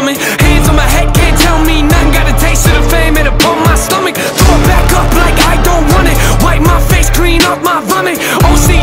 coming Hands on my head, can't tell me nothing. Got a taste of the fame, it'll pump my stomach. Throw it back up like I don't want it. Wipe my face, clean up my vomit. OC